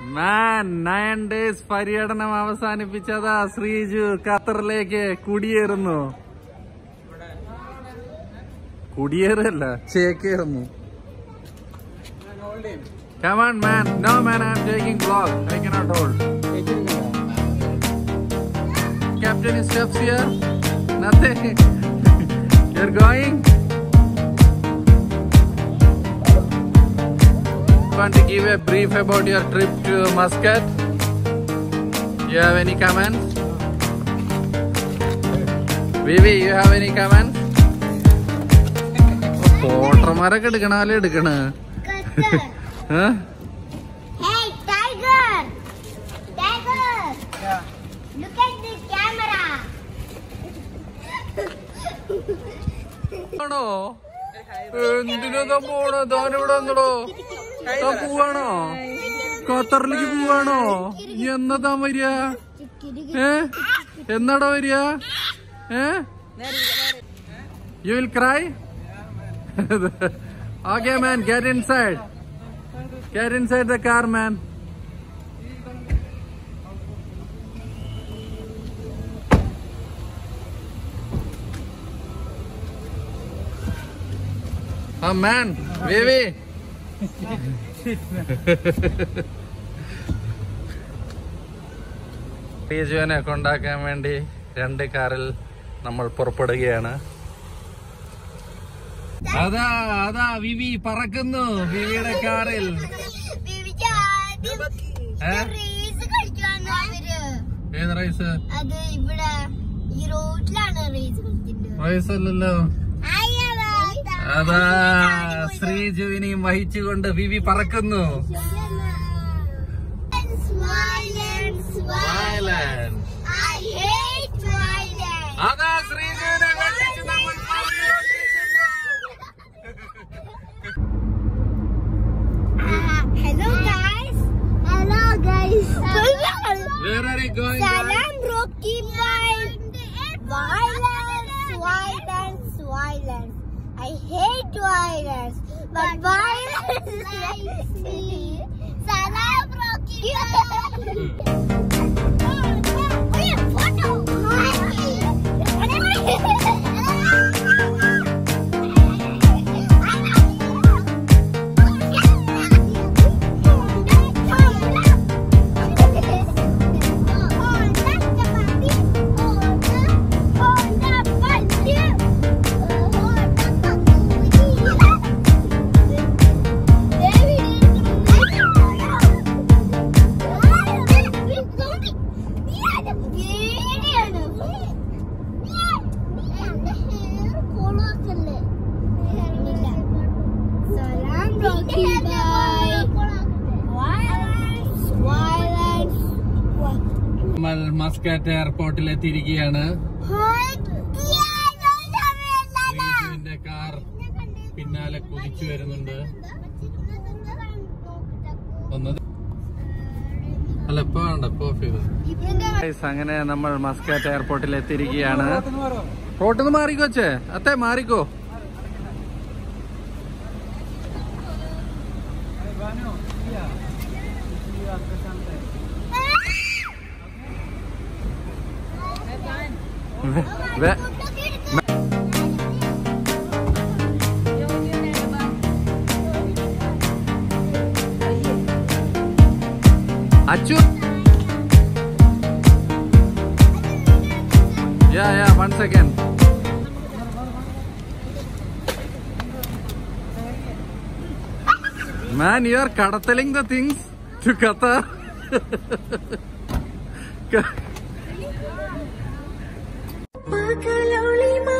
മാൻ nine days പര്യടനം അവസാനിപ്പിച്ചതാ ശ്രീജു ഖത്തറിലേക്ക് കുടിയേറുന്നു കുടിയേറല്ല ചേക്കേറുന്നു Come on, man. No, man, I'm taking vlog. I cannot hold. Captain is steps here. Nothing. You're going? Want to give a brief about your trip to Muscat? You have any comments? Vivi, you have any comments? പോട്ടർമാരൊക്കെ എടുക്കണാലേ എടുക്കണ ഏഹ് Hey, tiger! Tiger! Look at the camera! ആണോ എന്തിനാ പോണോ താൻ ഇവിടെ വന്നടോ പോവാണോ? ഖത്തറിലേക്ക് പോവാണോ? നീ എന്നതാ വരിക? ഏ? എന്നാടാ വരിക? ഏ? You will cry okay man get inside get inside the car man ആ മാൻ വേവി ടീജുവിനെ കൊണ്ടാക്കാൻ വേണ്ടി രണ്ട് കാറിൽ നമ്മൾ പുറപ്പെടുകയാണ്. അതാ അതാ വിവി പറക്കുന്നു വിവിയുടെ കാറിൽ. ഏത് റൈസ് റേസ് അല്ലല്ലോ. അതാ ശ്രീജുവിനെയും വഹിച്ചുകൊണ്ട് വിവി പറക്കുന്നു. അതാ ശ്രീജുവിനെ hello guys hello guys very going virus. But virus is like sea. Sana broken. Muscat എയർപോർട്ടിൽ എത്തിയിരിക്കുകയാണ് കാർ പിന്നാലെ കുതിച്ചു വരുന്നുണ്ട്. അല്ല ഇപ്പൊ വേണ്ട അങ്ങനെ നമ്മൾ മസ്കാറ്റ് എയർപോർട്ടിൽ എത്തിയിരിക്കുകയാണ് റോട്ടിൽ നിന്ന് മാറിക്കോച്ചേ അത്തെ മാറിക്കോ. വെ- വെ- Achu yeah yeah one second Man, you are കടത്തലിംഗ് the things to Qatar. 可琉璃吗？